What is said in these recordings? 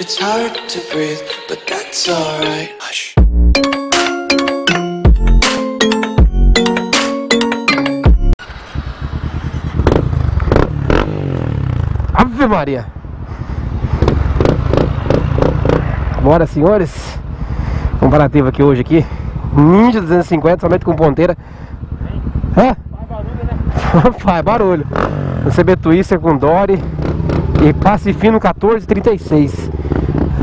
It's hard to breathe, but that's alright. Hush. Ave Maria. Bora, senhores. Comparativo aqui hoje aqui. Ninja 250, somente com ponteira. É? Faz barulho. No CB Twister com Dory e passe fino 1436.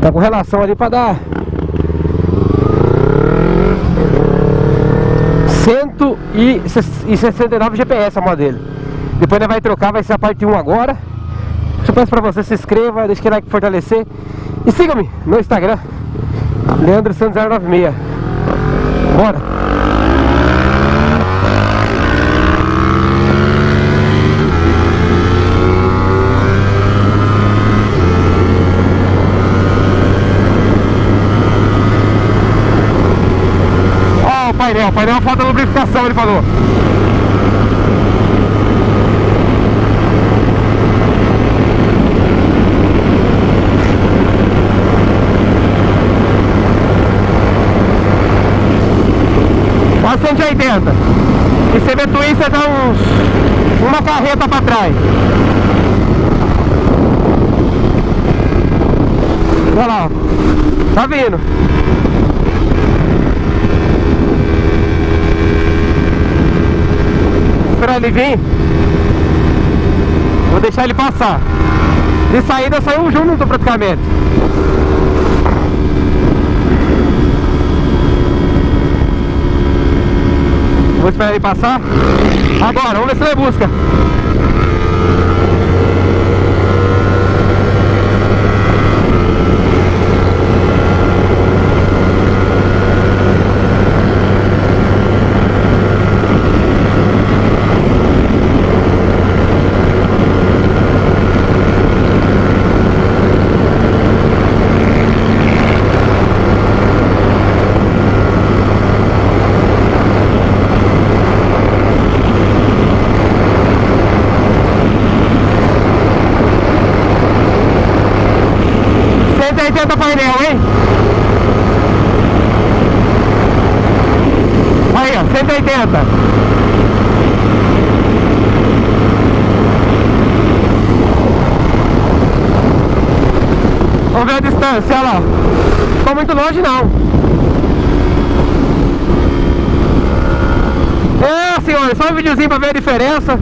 Tá com relação ali pra dar 169 GPS a moda dele. Depois ele vai trocar, vai ser a parte 1 agora. Eu peço pra você, se inscreva, deixe aquele like fortalecer. E siga-me no Instagram, Leandro Santos 096. Bora! Painel, o painel falta lubrificação, ele falou. Quase 180. E você vê Twister dá uns. uma carreta pra trás. Olha lá, tá vindo. Esperar ele vir. Vou deixar ele passar. De saída saiu um junto praticamente. Vou esperar ele passar. Agora, vamos ver se ele busca. Painel, hein? Aí, ó, 180. Vamos ver a distância, olha lá. Ficou muito longe não. É, senhores, só um videozinho pra ver a diferença.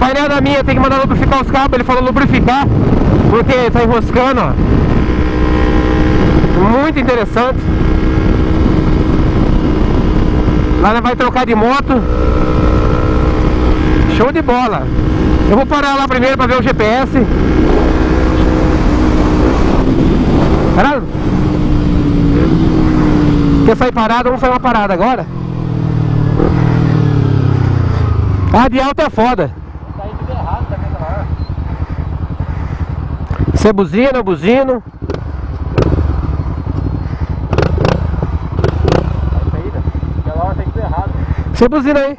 Painel da minha tem que mandar lubrificar os cabos, ele falou lubrificar, porque tá enroscando, ó. Muito interessante. Lá vai trocar de moto. Show de bola. Eu vou parar lá primeiro pra ver o GPS. Parado? Quer sair parado? Vamos fazer uma parada agora. A de alta é foda. Tá indo tudo errado, tá vendo lá? Você buzina, eu buzino. Você buzina aí.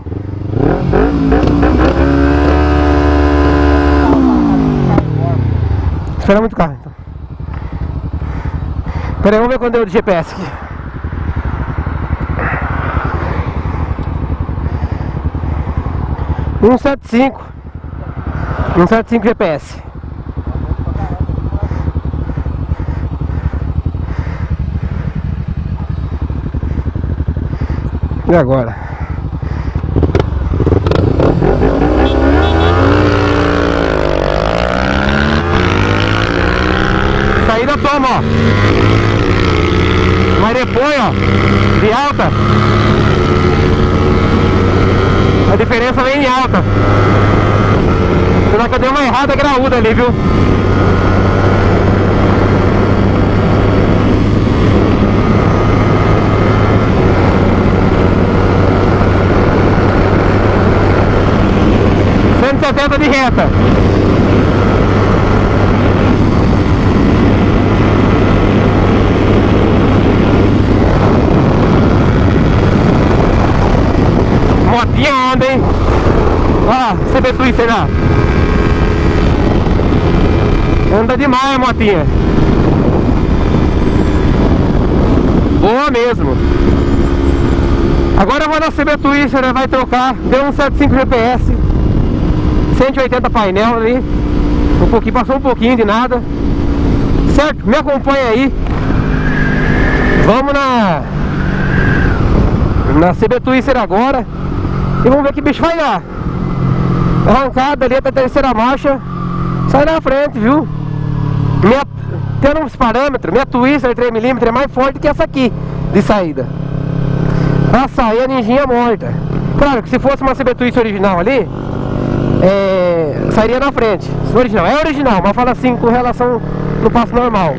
Espera muito carro então. Aí, vamos ver quando deu de GPS aqui. Um sete cinco. Um sete cinco GPS. E agora? Saída toma, ó. Mas depois, ó, de alta. A diferença vem em alta. Será que eu dei uma errada graúda ali, viu? De reta. Motinha anda, hein? Olha lá, vê Twister lá. Anda demais motinha. Boa mesmo. Agora eu vou na CB Twister, vai trocar. Deu um 75 GPS. 180 painel ali. Um pouquinho, passou um pouquinho de nada. Certo? Me acompanha aí. Vamos na na CB Twister agora e vamos ver que bicho vai dar. Arrancada ali até a terceira marcha, sai na frente, viu? Minha, tendo uns parâmetros, minha Twister 3mm é mais forte que essa aqui de saída. Pra sair a ninjinha morta. Claro que se fosse uma CB Twister original ali, é, sairia na frente. Original, é original, mas fala assim com relação no passo normal.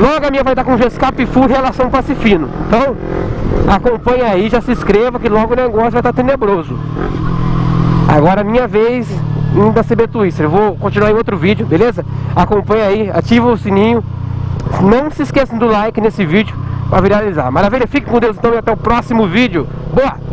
Logo a minha vai estar com escape full em relação ao passe fino. Então, acompanha aí, já se inscreva que logo o negócio vai estar tenebroso. Agora minha vez da CB Twister. Eu vou continuar em outro vídeo, beleza? Acompanha aí, ativa o sininho. Não se esqueçam do like nesse vídeo para viralizar. Maravilha, fique com Deus então e até o próximo vídeo. Boa!